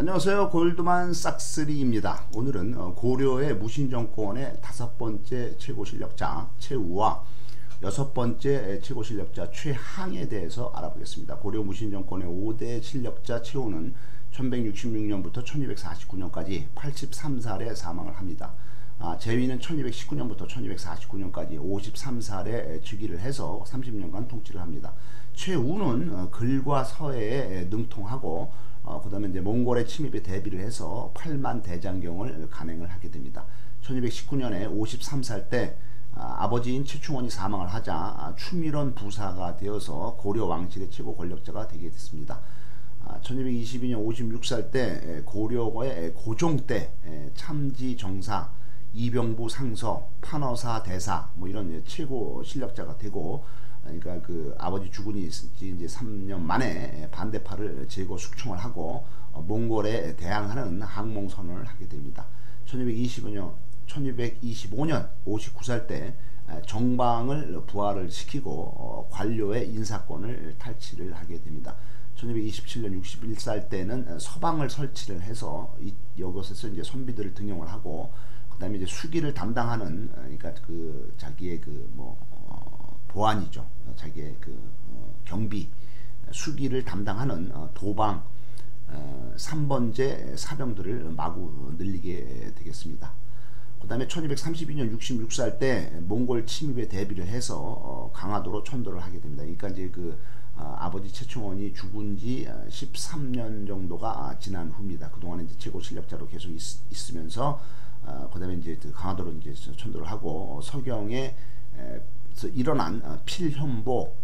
안녕하세요. 골드만 싹스리입니다. 오늘은 어, 고려의 무신정권의 다섯 번째 최고 실력자 최우와 여섯 번째 최고 실력자 최항에 대해서 알아보겠습니다. 고려 무신정권의 5대 실력자 최우는 1166년부터 1249년까지 83살에 사망을 합니다. 아, 제위는 1219년부터 1249년까지 53살에 즉위를 해서 30년간 통치를 합니다. 최우는 어, 글과 서에 능통하고 어, 그 다음에 이제 몽골의 침입에 대비를 해서 8만 대장경을 간행을 하게 됩니다. 1219년에 53살 때 아, 버지인 최충원이 사망을 하자 아, 추밀원 부사가 되어서 고려 왕실의 최고 권력자가 되게 됐습니다. 아, 1222년 56살 때 고려의 고종 때 참지 정사, 이병부 상서, 판어사 대사 뭐 이런 최고 실력자가 되고 그러니까 그 아버지 죽은이 이제 3년 만에 반대파를 제거 숙청을 하고 어, 몽골에 대항하는 항몽 선언을 하게 됩니다. 1225년 1225년 59살 때 정방을 부활을 시키고 어, 관료의 인사권을 탈취를 하게 됩니다. 1227년 61살 때는 서방을 설치를 해서 이곳에서 이제 선비들을 등용을 하고 그다음에 이제 수기를 담당하는 어, 그러니까 그 자기의 그뭐 어, 보안이죠. 자기의 그 어, 경비 수기를 담당하는 어, 도방 어, 3번제 사병들을 마구 늘리게 되겠습니다. 그 다음에 1232년 66살 때 몽골 침입에 대비를 해서 어, 강화도로 천도를 하게 됩니다. 그러니까 이제 그 어, 아버지 최충원이 죽은 지 13년 정도가 지난 후입니다. 그동안 이제 최고 실력자로 계속 있, 으면서 어, 그다음에 이제 그 강화도로 이제 천도를 하고 어, 서경에 에, 일어난 어, 필현보,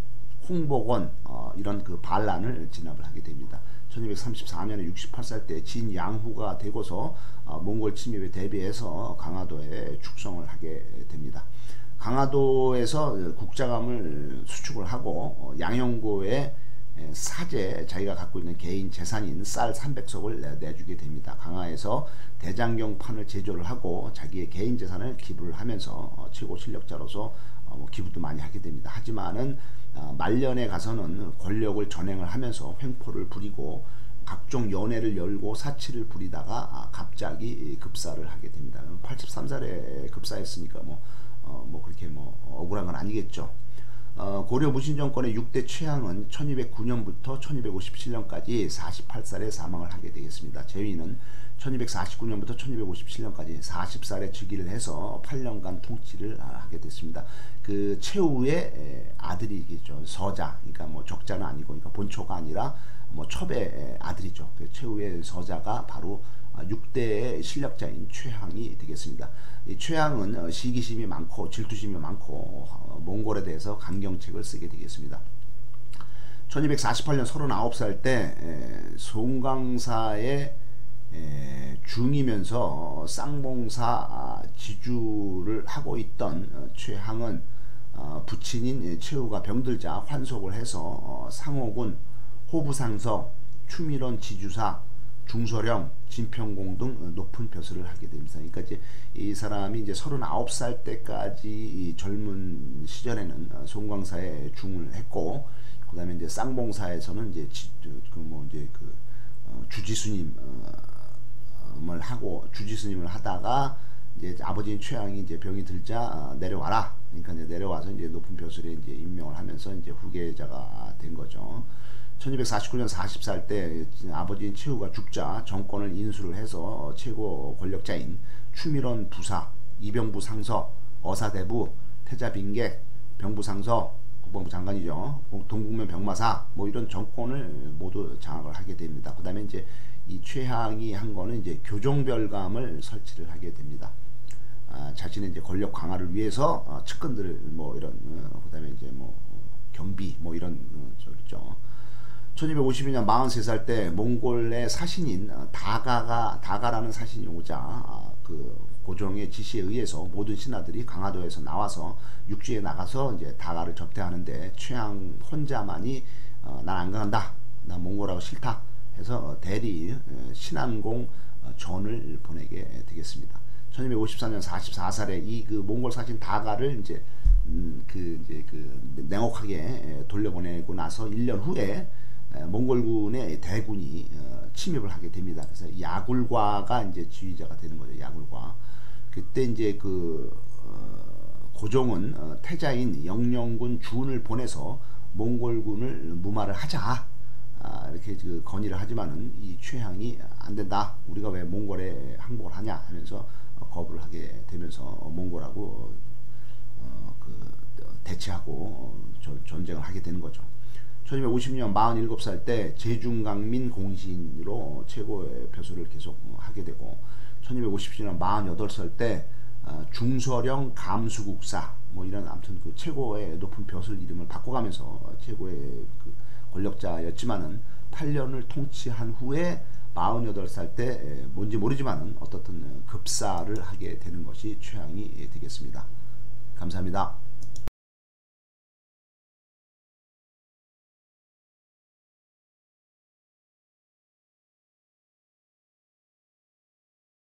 홍복원 어, 이런 그 반란을 진압을 하게 됩니다. 1234년에 68살 때 진양후가 되고서 어, 몽골 침입에 대비해서 강화도에 축성을 하게 됩니다. 강화도에서 국자감을 수축을 하고 어, 양영고에 사제 자기가 갖고 있는 개인 재산인 쌀 300석을 내주게 됩니다. 강화에서 대장경판을 제조를 하고 자기의 개인 재산을 기부를 하면서 어, 최고 실력자로서 어, 뭐 기부도 많이 하게 됩니다. 하지만은 어, 말년에 가서는 권력을 전행을 하면서 횡포를 부리고 각종 연애를 열고 사치를 부리다가 아, 갑자기 급사를 하게 됩니다. 83살에 급사했으니까 뭐, 어, 뭐 그렇게 뭐 억울한 건 아니겠죠. 어, 고려 무신 정권의 6대 최양은 1209년부터 1257년까지 48살에 사망을 하게 되겠습니다. 제위는 1249년부터 1257년까지 40살에 즉위를 해서 8년간 통치를 하게 됐습니다. 그 최후의 아들이겠죠. 서자. 그러니까 뭐 적자는 아니고 그러니까 본초가 아니라 뭐 첩의 아들이죠. 그 최후의 서자가 바로 6대의 실력자인 최항이 되겠습니다. 이 최항은 어, 시기심이 많고 질투심이 많고 어, 몽골에 대해서 강경책을 쓰게 되겠습니다. 1248년 39살 때 송강사의 중이면서 쌍봉사 아, 지주를 하고 있던 어, 최항은 부친인 최후가 병들자 환속을 해서 상호군, 호부상서, 추밀원 지주사, 중소령, 진평공 등 높은 벼슬을 하게 됩니다. 그러니까 이제 이 사람이 이제 39살 때까지 젊은 시절에는 어, 송광사에 중을 했고 그다음에 이제 쌍봉사에서는 이제 그뭐 이제 그 어, 주지스님 을 어, 하고 주지 스님을 하다가 이제 아버지인 최양이 이제 병이 들자 어, 내려와라. 그러니까 이제 내려와서 이제 높은 벼슬에 이제 임명을 하면서 이제 후계자가 된 거죠. 1249년 40살 때 아버지인 최후가 죽자 정권을 인수를 해서 최고 권력자인 추밀원 부사, 이병부 상서, 어사대부, 태자빈객, 병부상서, 국방부 장관이죠. 동국면 병마사 뭐 이런 정권을 모두 장악을 하게 됩니다. 그 다음에 이제 이 최항이 한 거는 이제 교종별감을 설치를 하게 됩니다. 아, 자신의 이제 권력 강화를 위해서 어, 측근들을 뭐 이런 어, 그다음에 이제 뭐 경비 뭐 이런 어, 저죠 1252년 43살 때 몽골의 사신인 어, 다가가 다가라는 사신이 오자 아, 그 고종의 지시에 의해서 모든 신하들이 강화도에서 나와서 육지에 나가서 이제 다가를 접대하는데 최양 혼자만이 어, 난안 간다. 나 몽골하고 싫다. 해서 대리 어, 신안공 전을 보내게 되겠습니다. 1254년 44살에 이 그 몽골 사신 다가를 이제 음, 그 이제 그 냉혹하게 돌려보내고 나서 1년 후에 에, 몽골군의 대군이 어, 침입을 하게 됩니다. 그래서 야굴과가 이제 지휘자가 되는 거죠. 야굴과. 그때 이제 그 어, 고종은 어, 태자인 영령군 준을 보내서 몽골군을 무마를 하자 아, 이렇게 그 건의를 하지만은 이 최향이 안 된다. 우리가 왜 몽골에 항복을 하냐 하면서 어, 거부를 하게 되면서 몽골하고 어, 그 대치하고 어, 전쟁을 하게 되는 거죠. 1250년 47살 때 제중강민 공신으로 최고의 벼슬을 계속 하게 되고 1257년 48살 때 어, 중서령 감수국사 뭐 이런 아무튼 그 최고의 높은 벼슬 이름을 바꿔가면서 최고의 그 권력자였지만은 8년을 통치한 후에 48살 때 뭔지 모르지만은 어떻든 급사를 하게 되는 것이 최양이 되겠습니다. 감사합니다.